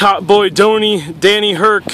Top Boy Donny, Danny Herc,